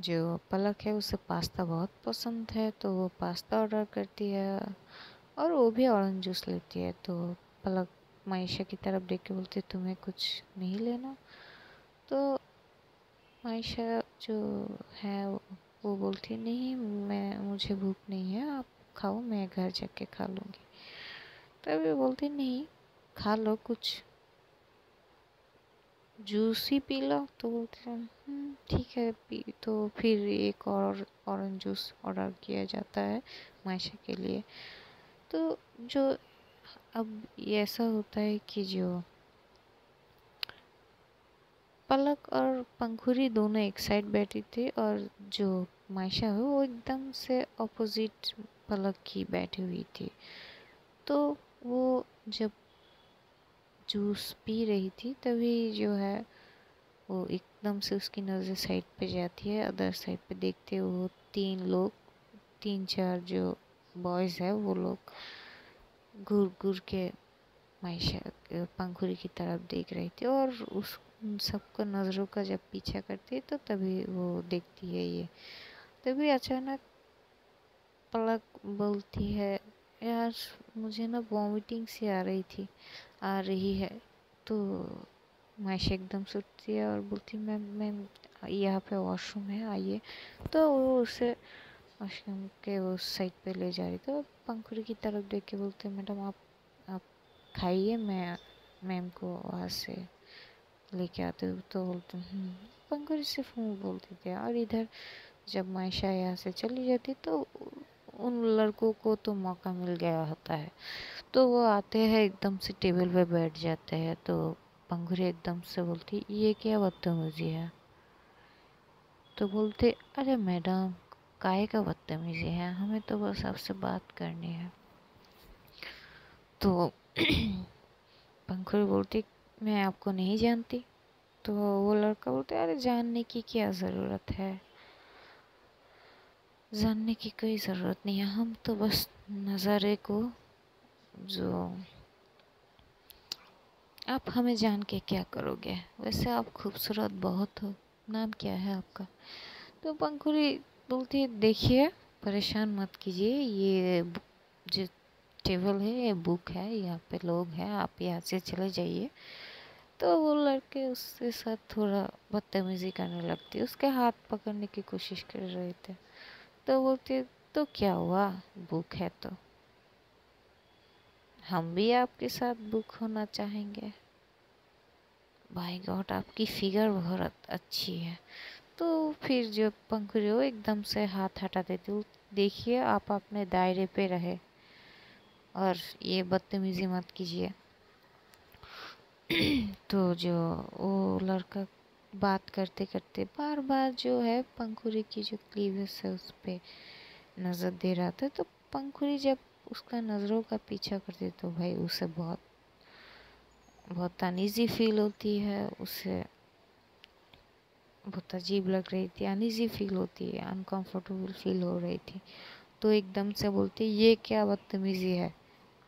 जो पलक है उसे पास्ता बहुत पसंद है तो वो पास्ता ऑर्डर करती है और वो भी ऑरेंज जूस लेती है तो पलक मायशा की तरफ़ देख के बोलती तुम्हें कुछ नहीं लेना? तो मायशा जो है वो बोलती नहीं मैं मुझे भूख नहीं है आप खाओ मैं घर जाके खा लूँगी। तभी बोलती नहीं खा लो कुछ। जूस ही पी लो। तो बोलते हैं हम्म, ठीक है पी। तो फिर एक और ऑरेंज जूस ऑर्डर किया जाता है मायशा के लिए। तो जो अब ऐसा होता है कि जो पलक और पंखुरी दोनों एक साइड बैठी थी और जो मायशा है वो एकदम से अपोजिट पलक की बैठी हुई थी। तो वो जब जूस पी रही थी तभी जो है वो एकदम से उसकी नज़र साइड पे जाती है अदर साइड पे देखते वो तीन लोग, तीन चार जो बॉयज़ है वो लोग घूर घूर के मायशा पंखुरी की तरफ़ देख रही थी और उस सबको नज़रों का जब पीछा करती है तो तभी वो देखती है ये। तभी अचानक पलक बोलती है, यार, मुझे ना वॉमिटिंग सी आ रही थी, आ रही है। तो मायशा एकदम से उठती है और बोलती मैम मैम यहाँ पे वॉशरूम है, आइए। तो वो उसे वॉशरूम के उस साइड पे ले जा रही तो पंखुड़ी की तरफ़ देख के बोलते मैडम, आप आप खाइए, मैं, मैम को वहाँ से लेके आते हो तो बोलते हम्म। पंखुड़ी सिर्फ़ मुँह बोलती थी और इधर जब मायशा यहाँ से चली जाती तो उन लड़कों को तो मौका मिल गया होता है तो वो आते हैं, एकदम से टेबल पे बैठ जाते हैं तो पंखुड़ी एकदम से बोलती, ये क्या बदतमीजी है तो बोलते, अरे मैडम काय का बदतमीजी है? हमें तो बस आपसे बात करनी है। तो पंखुड़ी बोलती, मैं आपको नहीं जानती? तो वो लड़का बोलते, अरे, जानने की क्या ज़रूरत है? जानने की कोई ज़रूरत नहीं है। हम तो बस नज़ारे को जो आप हमें जान के क्या करोगे? वैसे आप खूबसूरत बहुत हो। नाम क्या है आपका? तो पंखुड़ी बोलती देखिए, परेशान मत कीजिए, ये जो टेबल है, ये बुक है, यहाँ पे लोग हैं, आप यहाँ से चले जाइए। तो वो लड़के उसके साथ थोड़ा बदतमीज़ी करने लगती है, उसके हाथ पकड़ने की कोशिश कर रहे थे। तो बोलते तो क्या हुआ? बुक है तो। हम भी आपके साथ बुक होना चाहेंगे। भाई गॉड, आपकी फिगर बहुत अच्छी है। तो फिर जो पंखुड़ी हो एकदम से हाथ हटा देती देखिए आप अपने दायरे पे रहे और ये बदतमीज़ी मत कीजिए। तो जो वो लड़का बात करते करते बार बार जो है पंखुरी की जो क्लीवस है उस पर नज़र दे रहा था तो पंखुरी जब उसका नज़रों का पीछा करती तो भाई उसे बहुत बहुत तनीजी फील होती है, उसे बहुत अजीब लग रही थी अनईजी फील होती है अनकंफर्टेबल फील हो रही थी। तो एकदम से बोलती, ये क्या बदतमीज़ी है?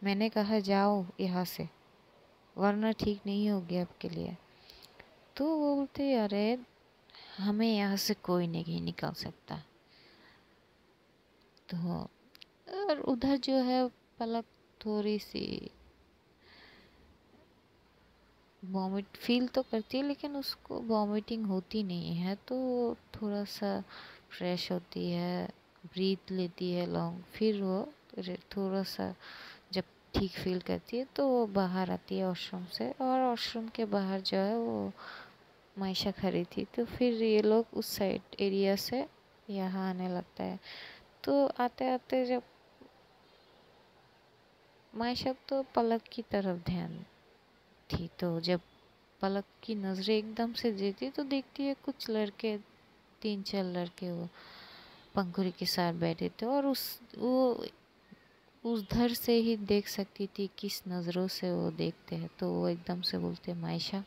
मैंने कहा, जाओ यहाँ से, वरना ठीक नहीं होगी आपके लिए। तो वो बोलते, अरे, हमें यहाँ से कोई नहीं निकल सकता। तो और उधर जो है, पलक थोड़ी सी वॉमिट फील तो करती है, लेकिन उसको वॉमिटिंग होती नहीं है तो थोड़ा सा फ्रेश होती है ब्रीथ लेती है लॉन्ग फिर वो थोड़ा सा जब ठीक फील करती है तो वो बाहर आती है वॉशरूम से, और वॉशरूम के बाहर जो है वो मायशा खड़ी थी तो फिर ये लोग उस साइड एरिया से यहाँ आने लगता है। तो आते आते जब मायशा तो पलक की तरफ़ ध्यान थी तो जब पलक की नज़रें एकदम से देती तो देखती है कुछ लड़के, तीन चार लड़के वो पंखुरी के साथ बैठे थे और उस, वो उधर से ही देख सकती थी किस नज़रों से वो देखते हैं। तो वो एकदम से बोलते, मायशा।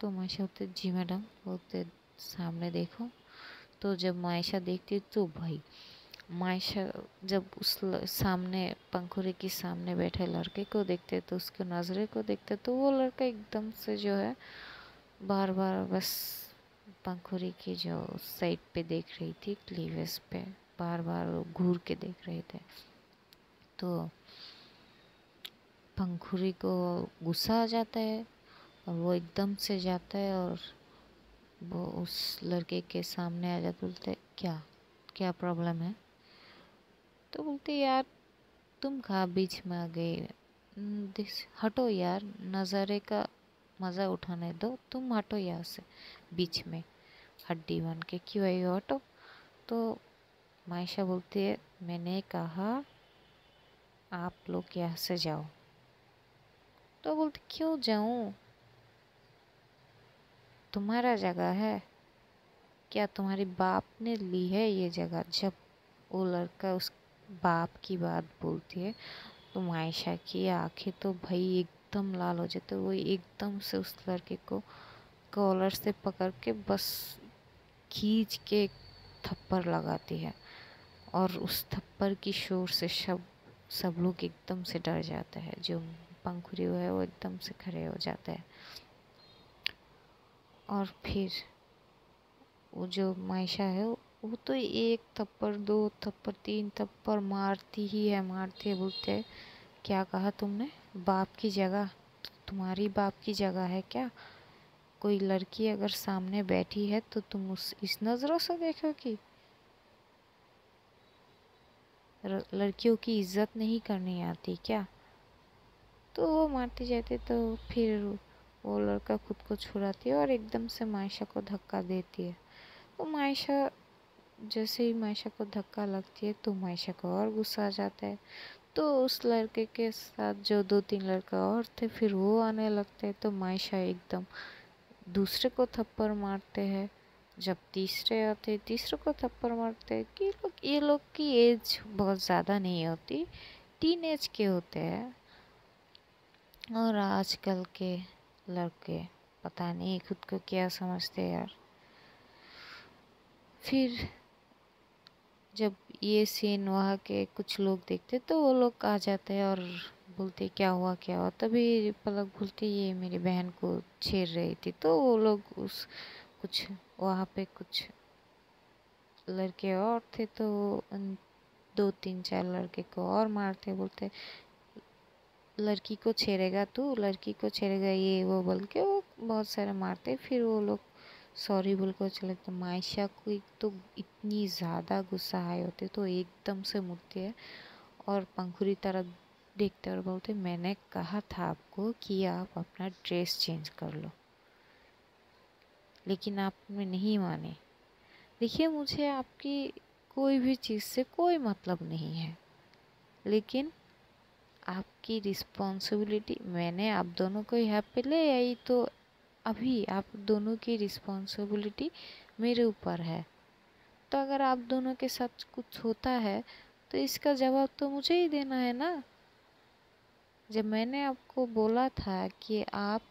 तो मायशा बोलते, जी मैडम। बोलते, सामने देखो। तो जब मायशा देखती तो भाई मायशा जब उस सामने पंखुरी के सामने बैठे लड़के को देखते तो उसके नज़रे को देखते तो वो लड़का एकदम से जो है बार बार बस पंखुरी की जो साइड पे देख रही थी, क्लीवेस पे बार बार वो घूर के देख रहे थे। तो पंखुरी को गुस्सा आ जाता है, और वो एकदम से जाता है, और वो उस लड़के के सामने आ जाते बोलते क्या? क्या प्रॉब्लम है? तो बोलते, यार, तुम कहा बीच में आ गए? हटो यार, नज़ारे का मज़ा उठाने दो, तुम हटो यहाँ से, बीच में, हड्डी बन के, क्यों आई हो हटो? तो मायशा बोलती है, मैंने कहा, आप लोग यहाँ से जाओ। तो बोलते, क्यों जाऊँ? तुम्हारा जगह है। क्या तुम्हारी बाप ने ली है ये जगह? जब वो लड़का उस बाप की बात बोलती है तो मायशा की आँखें तो भाई एकदम लाल हो जाते वो एकदम से उस लड़के को कॉलर से पकड़ के बस खींच के थप्पड़ लगाती है और उस थप्पड़ की शोर से सब सब लोग एकदम से डर जाते हैं। जो पंखुरी है वो एकदम से खड़े हो जाते हैं। और फिर वो जो मायशा है वो तो एक थप्पड़, दो थप्पड़, तीन थप्पड़ मारती ही है, मारते बोलते। क्या कहा तुमने? बाप की जगह? तुम्हारी बाप की जगह है क्या? कोई लड़की अगर सामने बैठी है तो तुम उस, इस नज़रों से देखो कि लड़कियों की इज़्ज़त नहीं करनी आती क्या? तो वो मारते जाते तो फिर वो लड़का खुद को छुड़ाती है और एकदम से मायशा को धक्का देती है। तो मायशा जैसे ही मायशा को धक्का लगती है तो मायशा को और गुस्सा आ जाता है। तो उस लड़के के साथ जो दो तीन लड़का और थे, फिर वो आने लगते हैं। तो मायशा एकदम दूसरे को थप्पड़ मारते हैं। जब तीसरे आते तीसरे को थप्पड़ मारते हैं कि लोग, ये लोग की एज बहुत ज़्यादा नहीं होती टीन एज के होते हैं। और आजकल के लड़के पता नहीं खुद को क्या समझते यार। फिर जब ये सीन वहाँ के कुछ लोग देखते तो वो लोग आ जाते हैं और बोलते क्या हुआ क्या हुआ? तभी पलक बोलती ये मेरी बहन को छेड़ रही थी। तो वो लोग उस कुछ वहाँ पे कुछ लड़के और थे तो दो तीन चार लड़के को और मारते, बोलते, लड़की को छेड़ेगा तू, लड़की को छेड़ेगा ये, वो बोल के वो बहुत सारे मारते फिर वो लोग सॉरी बोल कर चले। तो मायशा को एक तो इतनी ज़्यादा गुस्सा आए होते तो एकदम से मुड़ती है और पंखुरी तरह देखते और बोलते मैंने कहा था आपको कि आप अपना ड्रेस चेंज कर लो। लेकिन आपने नहीं माने। देखिए, मुझे आपकी कोई भी चीज़ से कोई मतलब नहीं है। लेकिन आपकी रिस्पॉन्सिबिलिटी, मैंने आप दोनों को यहाँ पे ले आई तो अभी आप दोनों की रिस्पॉन्सिबिलिटी मेरे ऊपर है। तो अगर आप दोनों के साथ कुछ होता है तो इसका जवाब तो मुझे ही देना है ना? जब मैंने आपको बोला था कि आप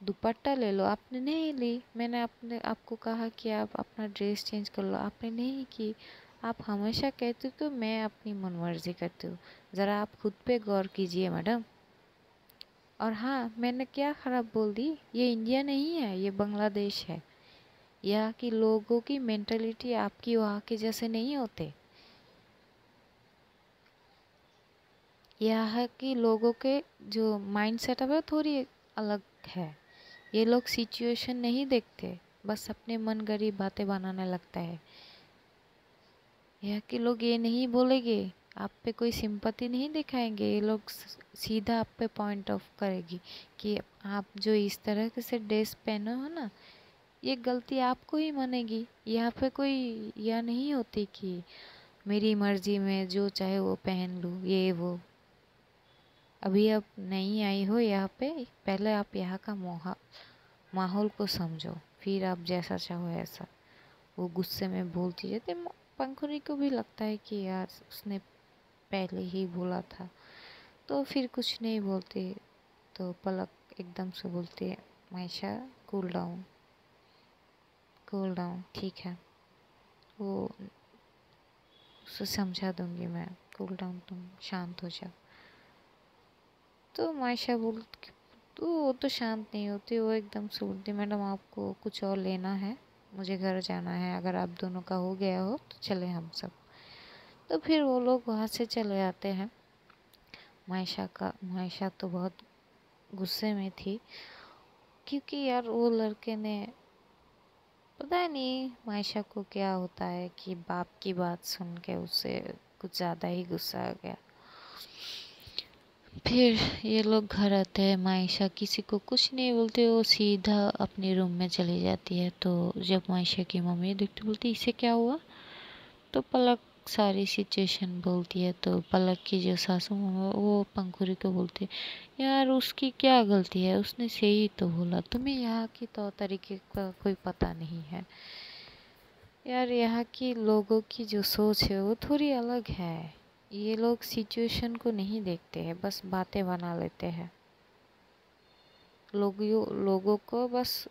दुपट्टा ले लो, आपने नहीं ली। मैंने आपने, आपको कहा कि आप अपना ड्रेस चेंज कर लो, आपने नहीं की। आप हमेशा कहते हो तो मैं अपनी मनमर्जी करती हूँ। ज़रा आप खुद पे गौर कीजिए मैडम। और हाँ मैंने क्या ख़राब बोल दी? ये इंडिया नहीं है, ये बांग्लादेश है। यहाँ की लोगों की मेंटलिटी आपकी वहाँ के जैसे नहीं होते। यहाँ की लोगों के जो माइंड सेटअप है थोड़ी अलग है। ये लोग सिचुएशन नहीं देखते, बस अपने मन गरीब बातें बनाने लगता है। यहाँ के लोग ये नहीं बोलेंगे आप पे कोई सिंपति नहीं दिखाएँगे? ये लोग सीधा आप पे पॉइंट ऑफ़ करेगी कि आप जो इस तरह से ड्रेस पहने हो ना, ये गलती आपको ही मानेगी। यहाँ पे कोई यह नहीं होती कि मेरी मर्ज़ी में जो चाहे वो पहन लूँ, ये, वो। अभी आप नहीं आई हो यहाँ पे, पहले आप यहाँ का मोहा, माहौल को समझो। फिर आप जैसा चाहो ऐसा। वो गुस्से में बोलती जाती पंखुरी को भी लगता है कि यार, उसने पहले ही बोला था। तो फिर कुछ नहीं बोलते तो पलक एकदम से बोलते Maisha cool down cool down ठीक है। वो उसे समझा दूँगी मैं कूल डाउन तुम शांत हो जाओ। तो मायशा बोल तो वो तो शांत नहीं होती, वो एकदम से बोलती, मैडम, आपको कुछ और लेना है, मुझे घर जाना है, अगर आप दोनों का हो गया हो तो चले हम सब। तो फिर वो लोग वहाँ से चले आते हैं। मायशा का, मायशा तो बहुत गुस्से में थी, क्योंकि यार वो लड़के ने, पता नहीं मायशा को क्या होता है कि बाप की बात सुन के उसे कुछ ज़्यादा ही गुस्सा आ गया। फिर ये लोग घर आते हैं, मायशा किसी को कुछ नहीं बोलते, वो सीधा अपने रूम में चली जाती है। तो जब मायशा की मम्मी देखती बोलती, इसे क्या हुआ? तो पलक सारी सिचुएशन बोलती है तो पलक की जो सासू वो पंखुरी को बोलती है, यार उसकी क्या गलती है? उसने सही तो बोला। तुम्हें यहाँ की तौर तो तरीके का कोई पता नहीं है। यार यहाँ की लोगों की जो सोच है वो थोड़ी अलग है। ये लोग सिचुएशन को नहीं देखते हैं, बस बातें बना लेते हैं। लोगों लोगों को बस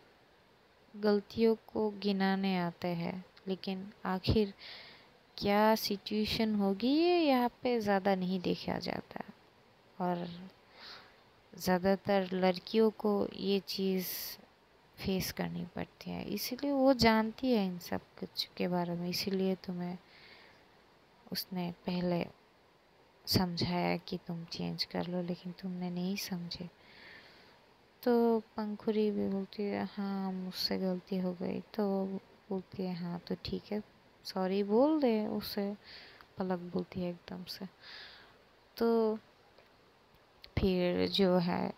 गलतियों को गिनाने आते हैं, लेकिन आखिर क्या सिचुएशन होगी, ये यहाँ पे ज़्यादा नहीं देखा जाता। और ज़्यादातर लड़कियों को ये चीज़ फेस करनी पड़ती है। इसीलिए वो जानती है इन सब कुछ के बारे में। इसीलिए तुम्हें उसने पहले समझाया कि तुम चेंज कर लो, लेकिन तुमने नहीं समझे। तो पंखुरी भी बोलती है हाँ मुझसे गलती हो गई। तो बोलती है हाँ तो ठीक है सॉरी बोल दे उसे, पलक बोलती है एकदम से। तो फिर जो है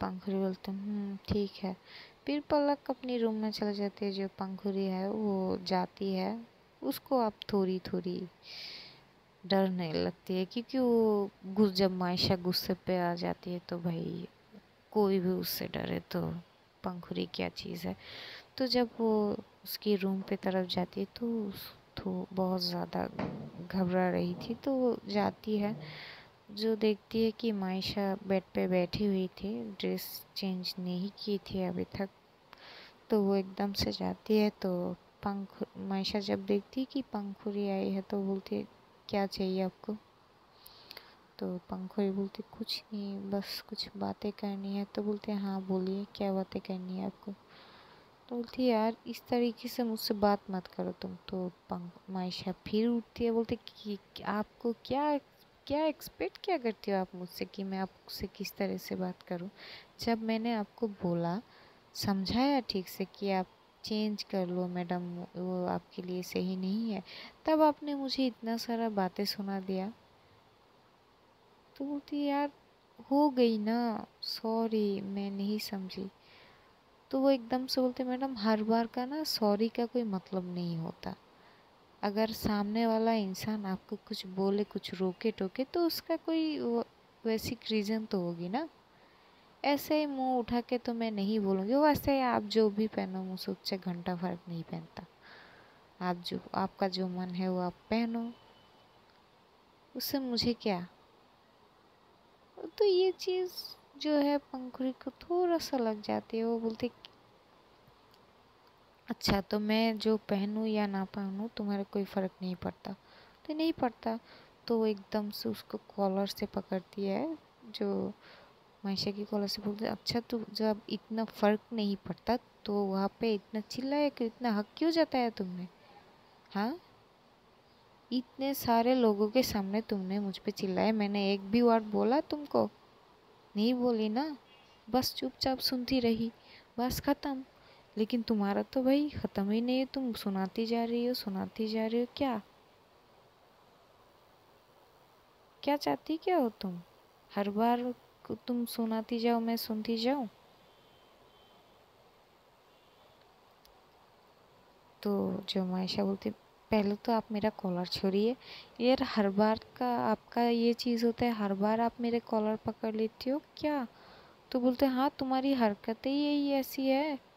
पंखुरी बोलते हैं ठीक है। फिर पलक अपनी रूम में चले जाती है, जो पंखुरी है, वो जाती है। उसको अब थोड़ी थोड़ी डर नहीं लगती है, क्योंकि वो गुस, जब मायशा गुस्से पे आ जाती है तो भाई कोई भी उससे डरे तो पंखुरी क्या चीज़ है। तो जब वो उसकी रूम पे तरफ़ जाती है तो तो बहुत ज़्यादा घबरा रही थी तो वो जाती है, जो देखती है कि मायशा बेड पे बैठी हुई थी, ड्रेस चेंज नहीं की थी अभी तक तो वो एकदम से जाती है तो पंख, मायशा जब देखती है कि पंखुरी आई है तो बोलती है, क्या चाहिए आपको? तो पंखुरी बोलती कुछ नहीं, बस कुछ बातें करनी है। तो बोलते हैं हाँ बोलिए, क्या बातें करनी है आपको? बोलती यार, इस तरीके से मुझसे बात मत करो तुम। तो मायशा फिर उठती है, बोलती कि आपको क्या क्या एक्सपेक्ट क्या करती हो आप मुझसे कि मैं आपसे किस तरह से बात करूँ? जब मैंने आपको बोला, समझाया ठीक से कि आप चेंज कर लो, मैडम, वो आपके लिए सही नहीं है, तब आपने मुझे इतना सारा बातें सुना दिया। तो बोलती यार, हो गई ना सॉरी मैं नहीं समझी। तो वो एकदम से बोलते, मैडम, हर बार का ना सॉरी का कोई मतलब नहीं होता। अगर सामने वाला इंसान आपको कुछ बोले, कुछ रोके टोके तो उसका कोई वैसी रीज़न तो होगी ना। ऐसे ही मुँह उठा के तो मैं नहीं बोलूँगी। वैसे आप जो भी पहनो मुझसे उससे घंटा फ़र्क नहीं पहनता। आप जो, आपका जो मन है वो आप पहनो। उससे मुझे क्या? तो ये चीज़ जो है पंखुड़ी को थोड़ा सा लग जाती है। वो बोलते अच्छा तो मैं जो पहनूँ या ना पहनूँ, तुम्हारा कोई फ़र्क नहीं पड़ता। तो नहीं पड़ता तो एकदम से उसको कॉलर से पकड़ती है, जो महेशा की कॉलर से बोलते अच्छा तो जब इतना फ़र्क नहीं पड़ता तो वहाँ पे इतना चिल्लाया कि इतना हक क्यों जाता है तुमने? हाँ? इतने सारे लोगों के सामने तुमने मुझ पर चिल्लाया, मैंने एक भी वर्ड बोला तुमको? नहीं बोली ना? बस चुपचाप सुनती रही, बस ख़त्म। लेकिन तुम्हारा तो भाई ख़त्म ही नहीं है, तुम सुनाती जा रही हो, सुनाती जा रही हो, क्या? क्या चाहती क्या हो तुम? हर बार तुम सुनाती जाओ, मैं सुनती जाऊँ? तो जो मायशा बोलती, पहले तो आप मेरा कॉलर छोड़िए। यार, हर बार का आपका ये चीज़ होता है, हर बार आप मेरे कॉलर पकड़ लेती हो, क्या? तो बोलते हाँ तुम्हारी हरकतें यही ऐसी है।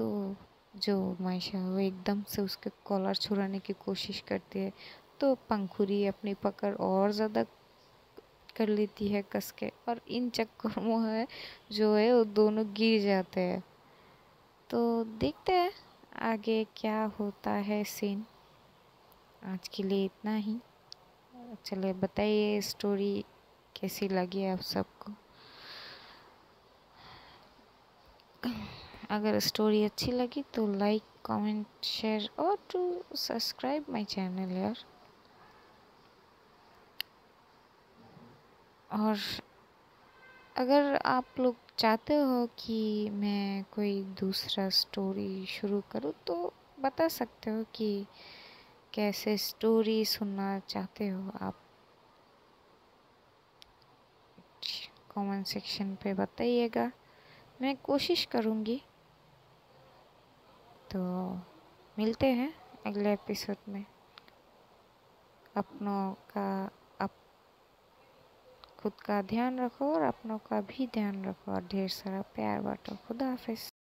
तो जो मायशा है, वो एकदम से उसके कॉलर छुड़ाने की कोशिश करती है। तो पंखुरी अपनी पकड़ और ज़्यादा कर लेती है कस के। और इन चक्करों में जो है, वो दोनों गिर जाते हैं। तो देखते हैं आगे क्या होता है सीन आज के लिए इतना ही। चले बताइए स्टोरी कैसी लगी आप सबको। अगर स्टोरी अच्छी लगी तो लाइक कमेंट शेयर और टू सब्सक्राइब माय चैनल यार। और अगर आप लोग चाहते हो कि मैं कोई दूसरा स्टोरी शुरू करूँ तो बता सकते हो कि कैसे स्टोरी सुनना चाहते हो आप। कमेंट सेक्शन पे बताइएगा। मैं कोशिश करूँगी। तो मिलते हैं अगले एपिसोड में। अपनों का, अप, खुद का ध्यान रखो और अपनों का भी ध्यान रखो और ढेर सारा प्यार बांटो। खुदा हाफिज़।